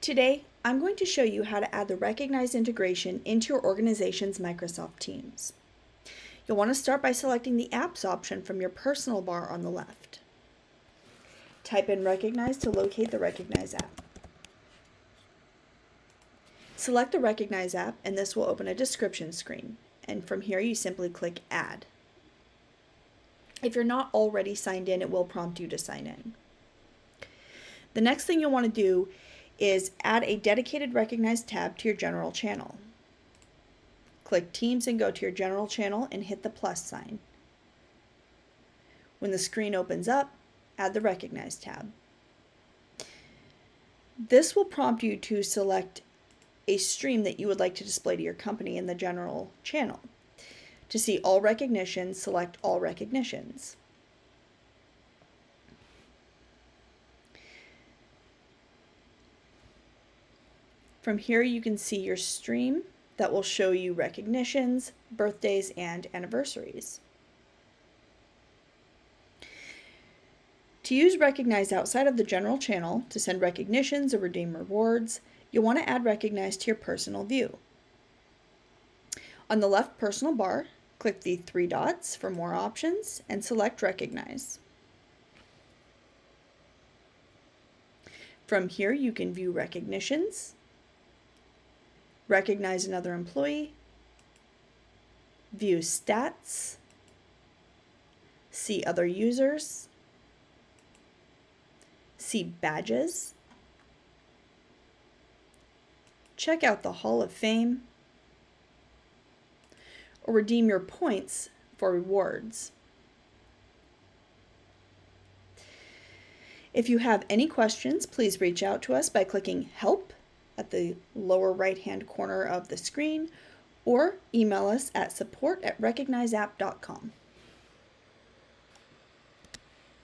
Today, I'm going to show you how to add the Recognize integration into your organization's Microsoft Teams. You'll want to start by selecting the Apps option from your personal bar on the left. Type in Recognize to locate the Recognize app. Select the Recognize app and this will open a description screen. And from here you simply click Add. If you're not already signed in, it will prompt you to sign in. The next thing you'll want to do is add a dedicated Recognize tab to your general channel. Click Teams and go to your general channel and hit the plus sign. When the screen opens up, add the Recognize tab. This will prompt you to select a stream that you would like to display to your company in the general channel. To see all recognitions, select all recognitions. From here you can see your stream that will show you recognitions, birthdays, and anniversaries. To use Recognize outside of the general channel to send recognitions or redeem rewards, you'll want to add Recognize to your personal view. On the left personal bar, click the three dots for more options and select Recognize. From here you can view recognitions, recognize another employee, view stats, see other users, see badges, check out the Hall of Fame, or redeem your points for rewards. If you have any questions, please reach out to us by clicking Help at the lower right hand corner of the screen or email us at support at recognizeapp.com.